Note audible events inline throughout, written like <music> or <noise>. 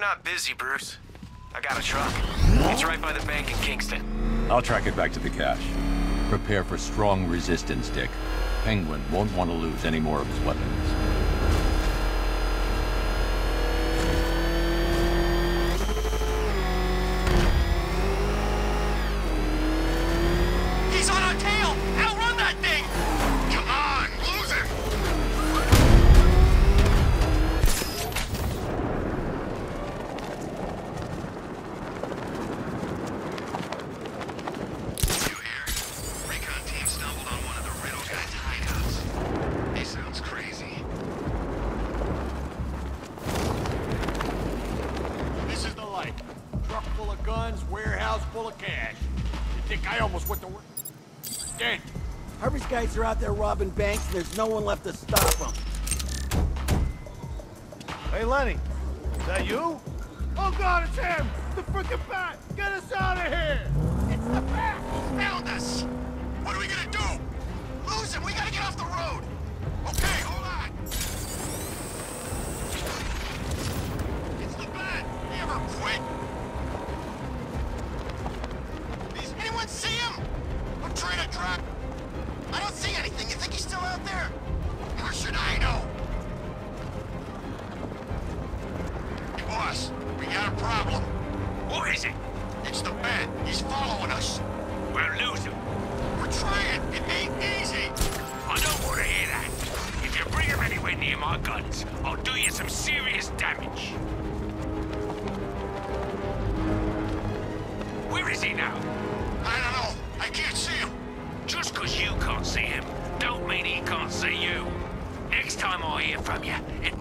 you're not busy, Bruce. I got a truck. It's right by the bank in Kingston. I'll track it back to the cache. Prepare for strong resistance, Dick. Penguin won't want to lose any more of his weapons. There's no one left to stop them. Hey, Lenny. Is that you? Oh, God, it's him! The frickin' bat! Get us out of here! It's the bat! Found us! What are we gonna do? Lose him! We gotta get off the road! Okay, hold on! It's the bat! You ever quit? Out there? How should I know? Hey, boss. We got a problem. What is it? It's the bat. He's following us. We'll lose him. We're trying. It ain't easy. I don't want to hear that. If you bring him anywhere near my guns, I'll do you some serious damage. Where is he now? Time I hear from you, it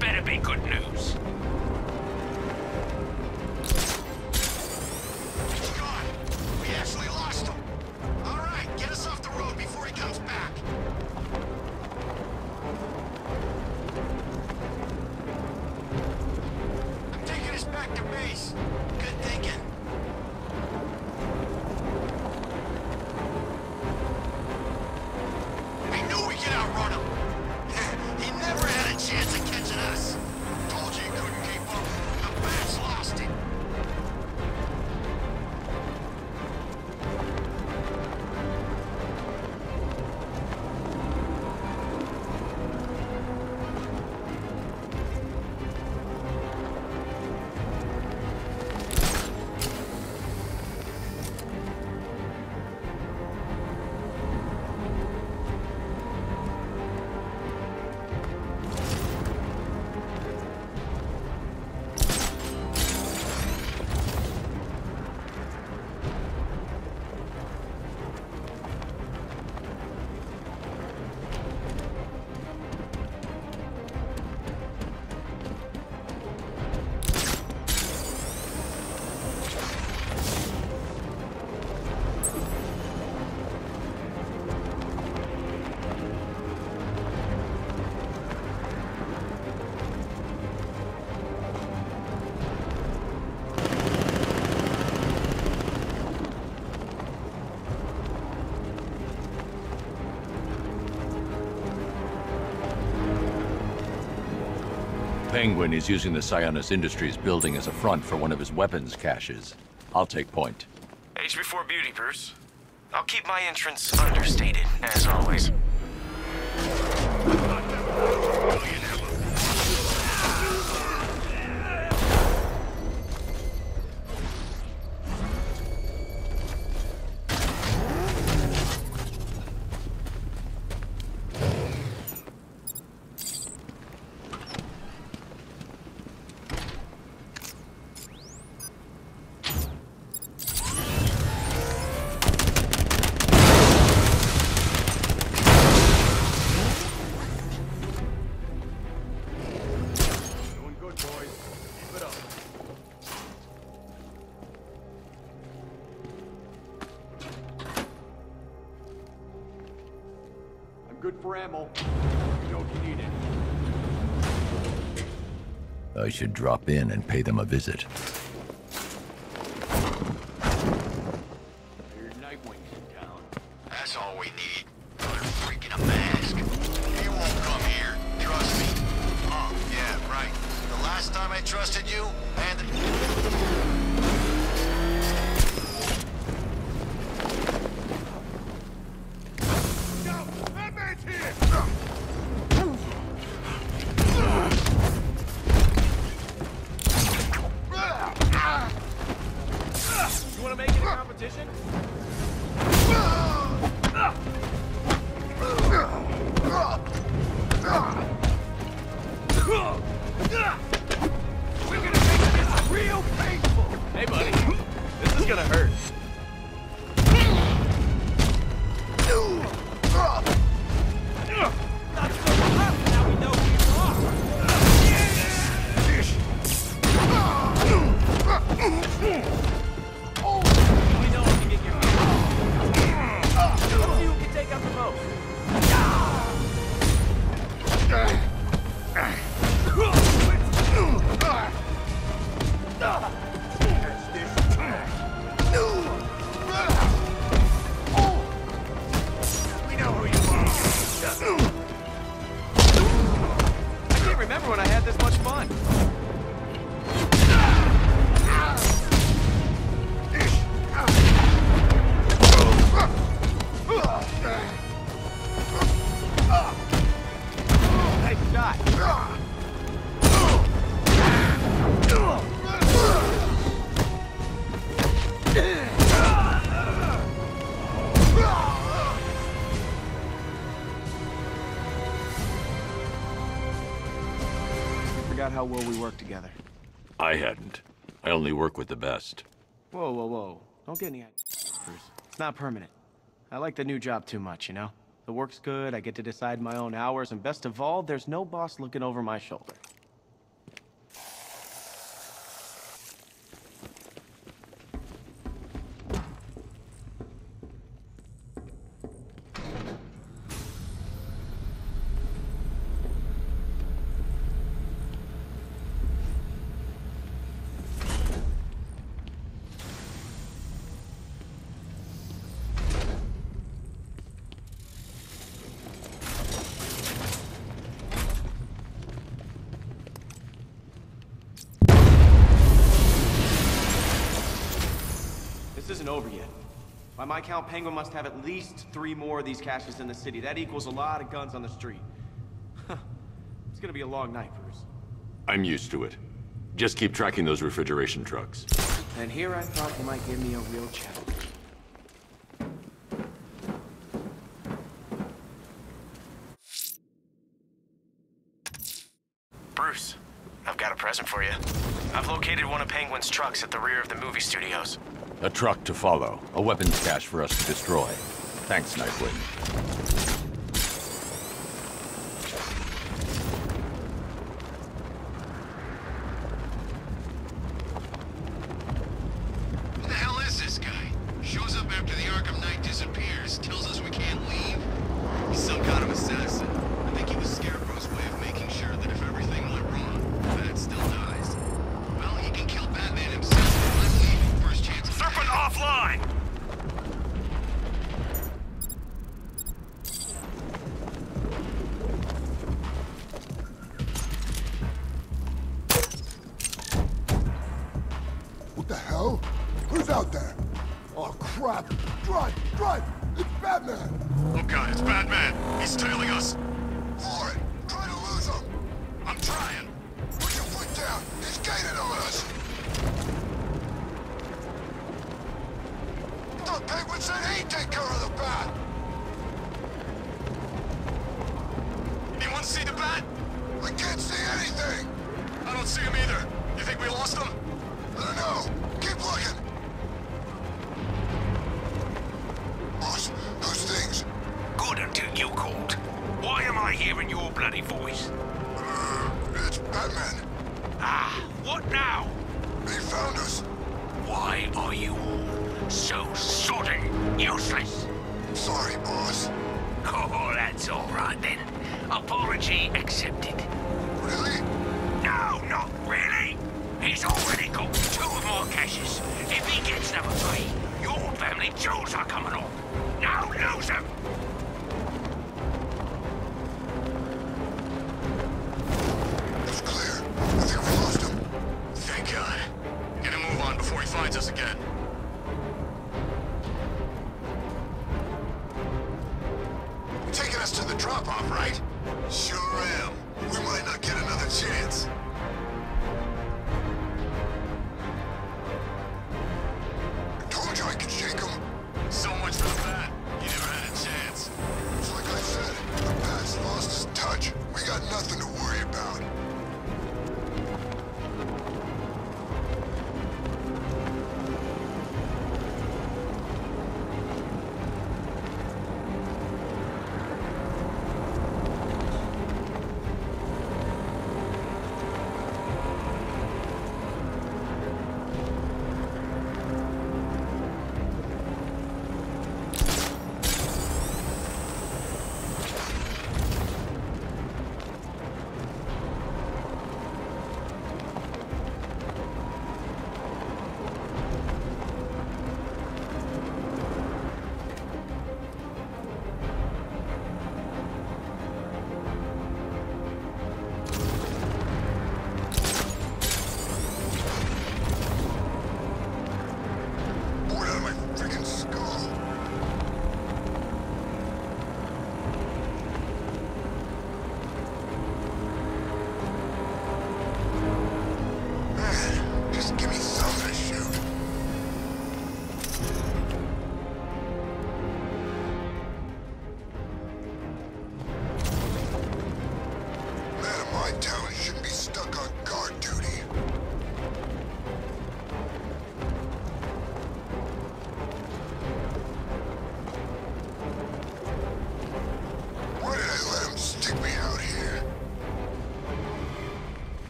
Penguin is using the Sionis Industries building as a front for one of his weapons caches. I'll take point. Age before beauty, Bruce. I'll keep my entrance understated, as always. For ammo. You know need it. I should drop in and pay them a visit. How well we work together. I hadn't. I only work with the best. Whoa, whoa, whoa. Don't get any ideas, It's not permanent. I like the new job too much, you know? The work's good, I get to decide my own hours, and best of all, there's no boss looking over my shoulder. This isn't over yet. By my count, Penguin must have at least three more of these caches in the city. That equals a lot of guns on the street. it's gonna be a long night, Bruce. I'm used to it. Just keep tracking those refrigeration trucks. And here I thought you might give me a real challenge. Bruce, I've got a present for you. I've located one of Penguin's trucks at the rear of the movie studios. A truck to follow. A weapons cache for us to destroy. Thanks, Nightwing. Who the hell is this guy? Shows up after the Arkham Knight disappears, tells until you called. Why am I hearing your bloody voice? Uh, it's Batman. Ah, what now? He found us. Why are you all so sodding useless? Sorry, boss. Oh, that's all right then. Apology accepted. Really? No, not really. He's already got two or more caches. If he gets number three, your family jewels are coming off. Now lose them. Finds us again. You're taking us to the drop-off, right? Sure am. We might not get another chance. I told you I could shake him. So much for the bat. You never had a chance. It's like I said, the bat's lost his touch. We got nothing to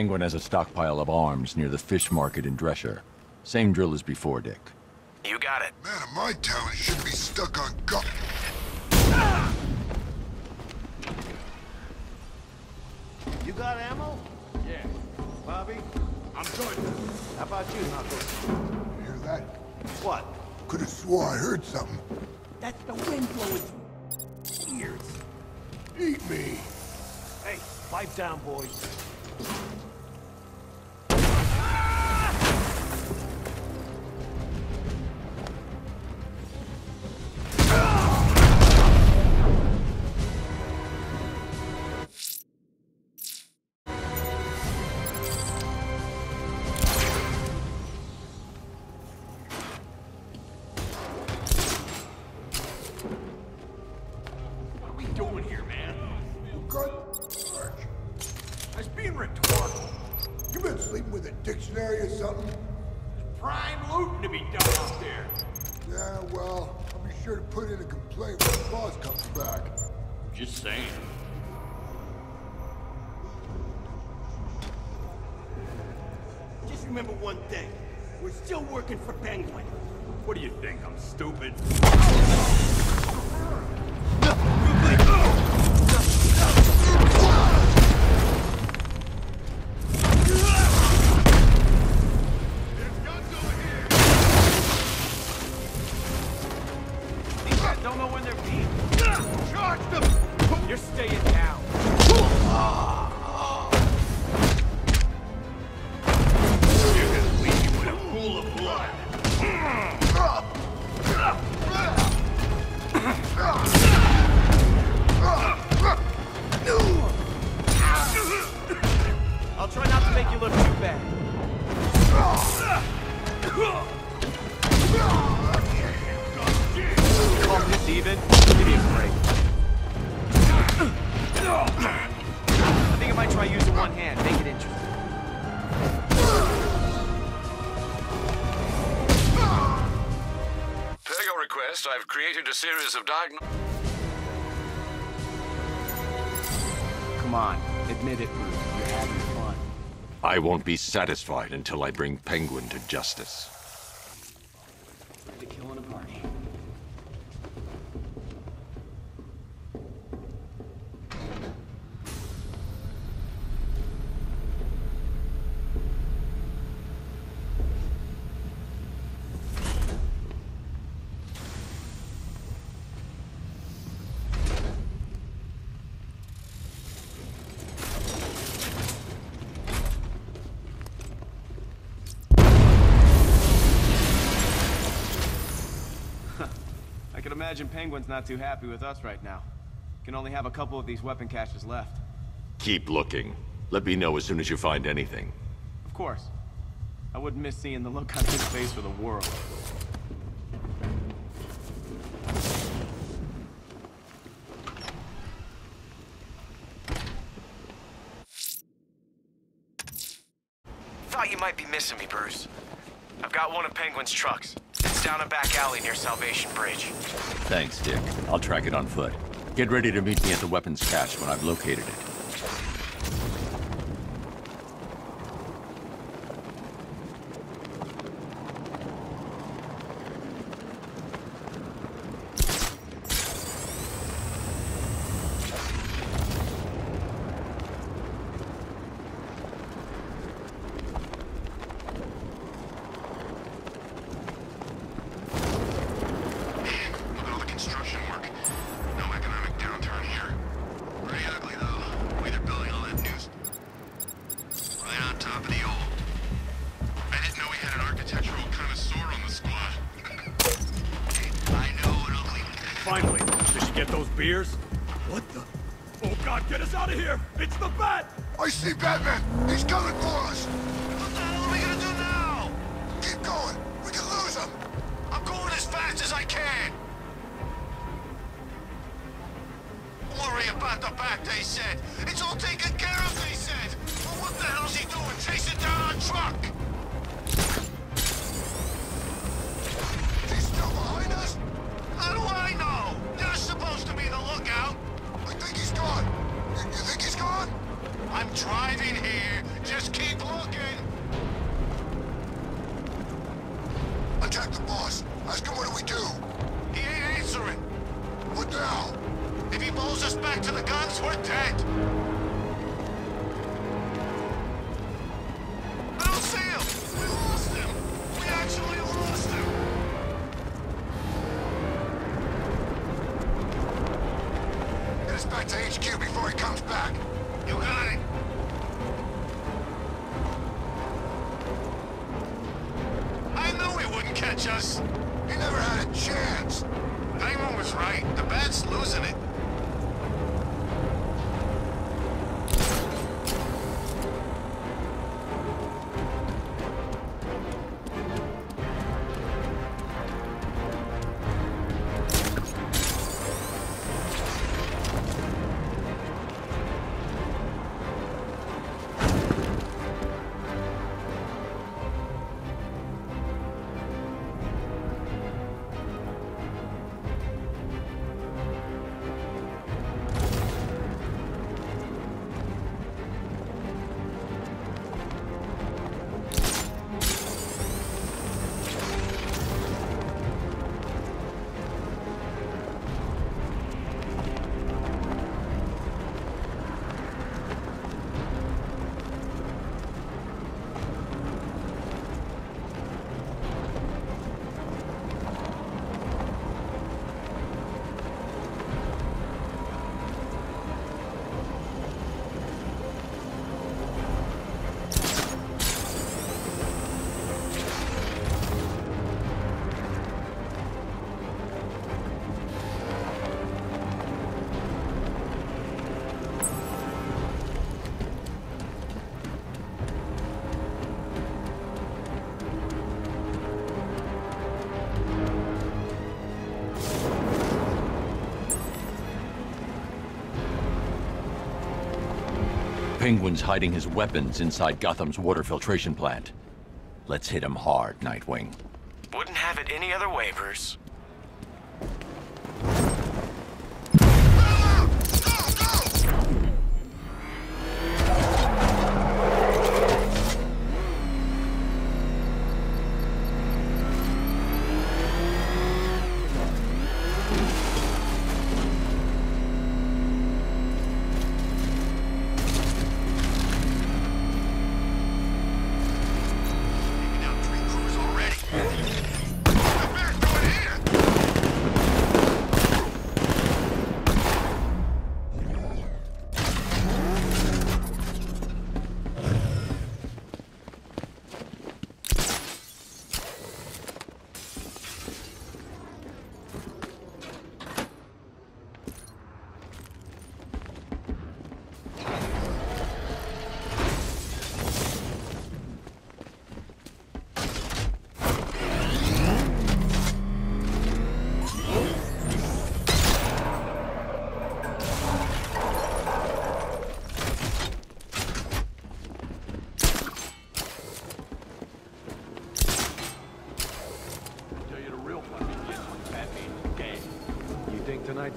Penguin has a stockpile of arms near the fish market in Drescher. Same drill as before, Dick. You got it. Man of my talent shouldn't be stuck on gu- You got ammo? Yeah. Bobby? I'm good. How about you, Knuckles? Hear that? What? Could have swore I heard something. That's the wind blowing through ears. Eat me. Hey, pipe down, boys. Don't know when they're beat. Charge them! You're staying down. Series of diagnostics. Come on, admit it, Bruce. You're having fun. I won't be satisfied until I bring Penguin to justice. To killing a party. I can imagine Penguin's not too happy with us right now. Can only have a couple of these weapon caches left. Keep looking. Let me know as soon as you find anything. Of course. I wouldn't miss seeing the look on his face for the world. Thought you might be missing me, Bruce. I've got one of Penguin's trucks. Down a back alley near Salvation Bridge. Thanks, Dick. I'll track it on foot. Get ready to meet me at the weapons cache when I've located it. Penguin's hiding his weapons inside Gotham's water filtration plant. Let's hit him hard, Nightwing. Wouldn't have it any other way, Bruce.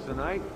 tonight.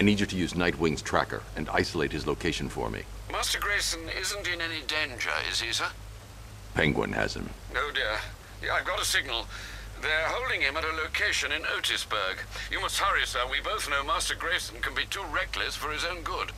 I need you to use Nightwing's tracker and isolate his location for me. Master Grayson isn't in any danger, is he, sir? Penguin has him. Oh dear. Yeah, I've got a signal. They're holding him at a location in Otisburg. You must hurry, sir. We both know Master Grayson can be too reckless for his own good.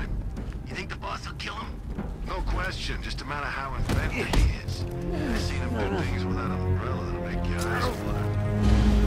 Time. You think the boss will kill him? No question, just a matter of how inventive he is. I've seen him do things without an umbrella that'll make your eyes flutter.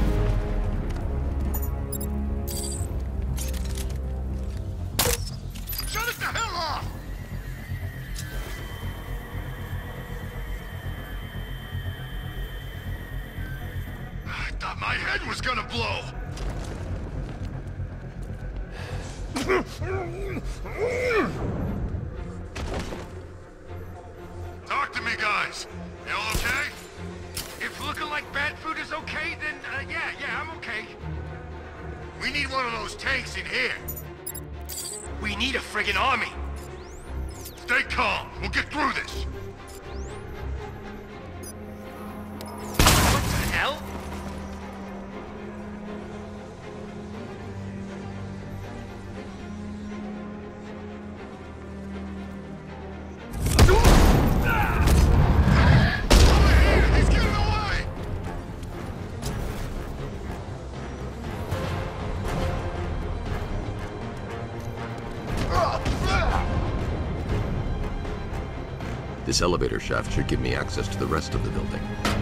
This elevator shaft should give me access to the rest of the building.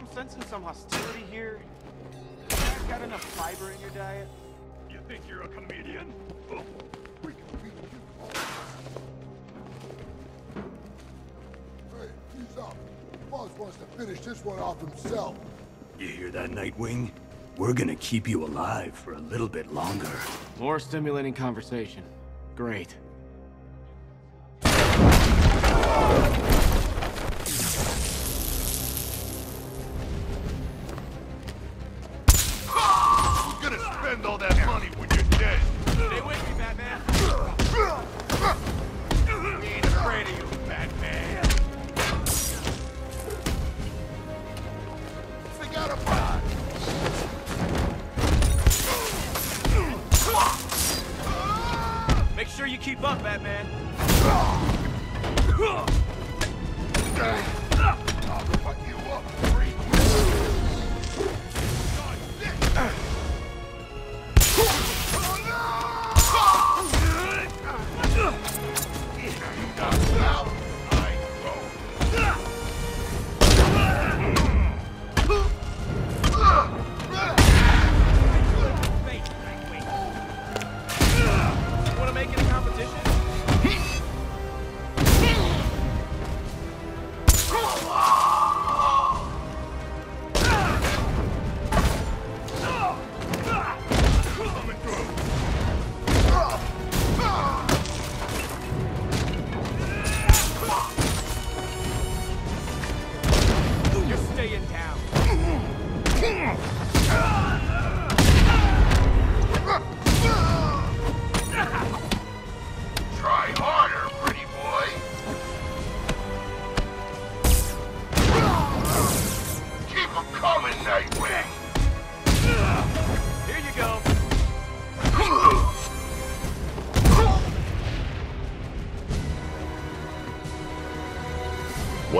I'm sensing some hostility here. You guys got enough fiber in your diet? You think you're a comedian? Oh, We can beat you all. Hey, he's up. Boss wants to finish this one off himself. You hear that, Nightwing? We're gonna keep you alive for a little bit longer. More stimulating conversation. Great.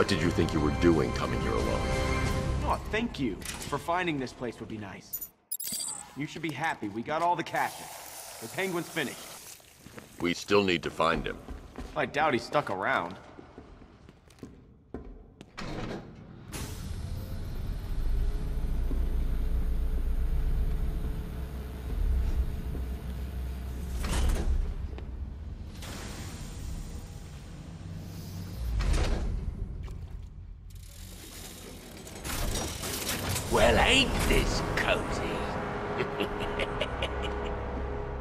What did you think you were doing coming here alone? Oh, thank you for finding this place would be nice. You should be happy. We got all the caches. The penguin's finished. We still need to find him. I doubt he's stuck around. Well, ain't this cozy?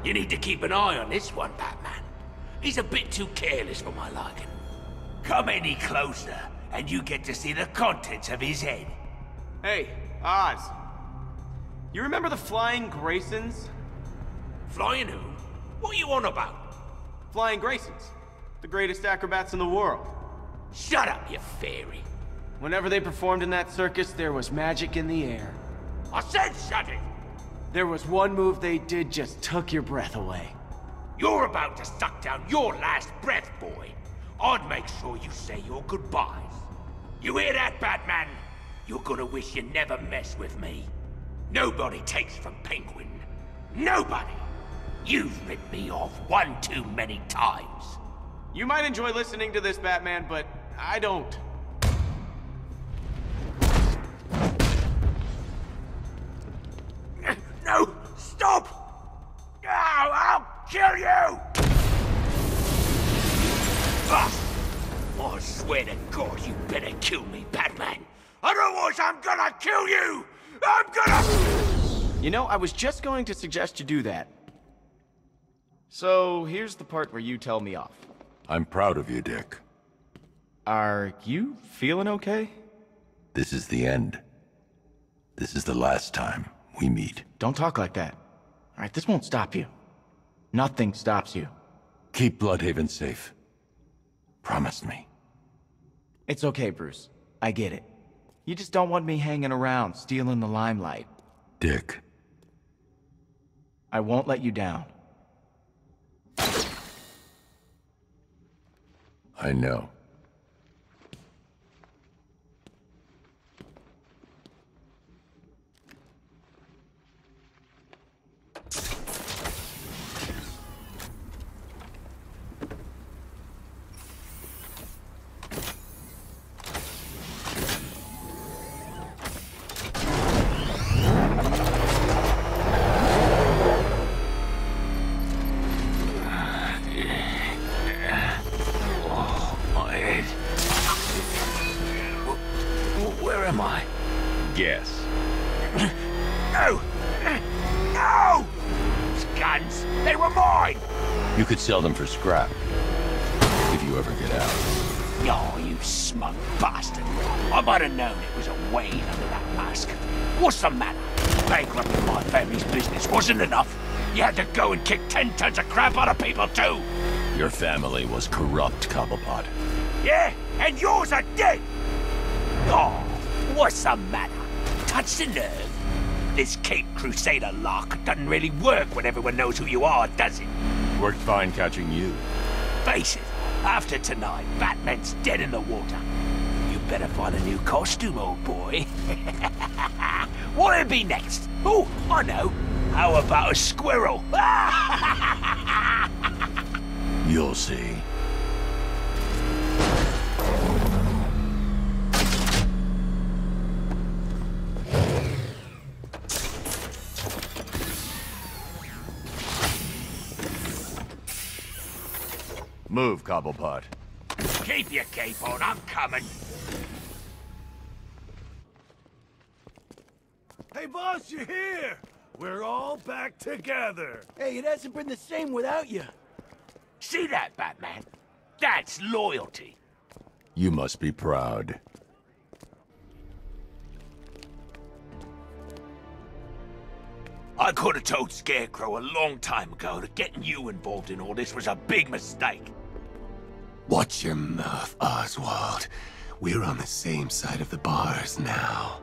you need to keep an eye on this one, Batman. He's a bit too careless for my liking. Come any closer, and you get to see the contents of his head. Hey, Oz. You remember the Flying Graysons? Flying who? What are you on about? Flying Graysons. The greatest acrobats in the world. Shut up, you fairy. Whenever they performed in that circus, there was magic in the air. I said shut it! There was one move they did just took your breath away. You're about to suck down your last breath, boy. I'd make sure you say your goodbyes. You hear that, Batman? You're gonna wish you never messed with me. Nobody takes from Penguin. Nobody! You've ripped me off one too many times. You might enjoy listening to this, Batman, but I don't. No! Stop! No, I'll kill you! Ah! I swear to God, you better kill me, Batman. Otherwise, I'm gonna kill you! I'm gonna... You know, I was just going to suggest you do that. So, here's the part where you tell me off. I'm proud of you, Dick. Are you feeling okay? This is the end. This is the last time we meet. Don't talk like that. All right, this won't stop you. Nothing stops you. Keep Blüdhaven safe. Promise me. It's okay, Bruce. I get it. You just don't want me hanging around, stealing the limelight. Dick. I won't let you down. I know. Am I? Guess. No! No! These guns, they were mine! You could sell them for scrap. If you ever get out. Oh, you smug bastard. I might have known it was a Wayne under that mask. What's the matter? Bankrupting my family's business wasn't enough. You had to go and kick ten tons of crap out of people too. Your family was corrupt, Cobblepot. Yeah? And yours are dead! Oh, what's the matter? Touch the nerve. This Cape Crusader lark doesn't really work when everyone knows who you are, does it? Worked fine catching you. Face it, after tonight, Batman's dead in the water. You better find a new costume, old boy. <laughs> What'll it be next? Oh, I know. How about a squirrel? <laughs> You'll see. Move, Cobblepot. Keep your cape on, I'm coming. Hey, boss, you're here! We're all back together! Hey, it hasn't been the same without you. See that, Batman? That's loyalty. You must be proud. I could have told Scarecrow a long time ago that getting you involved in all this was a big mistake. Watch your mouth, Oswald. We're on the same side of the bars now.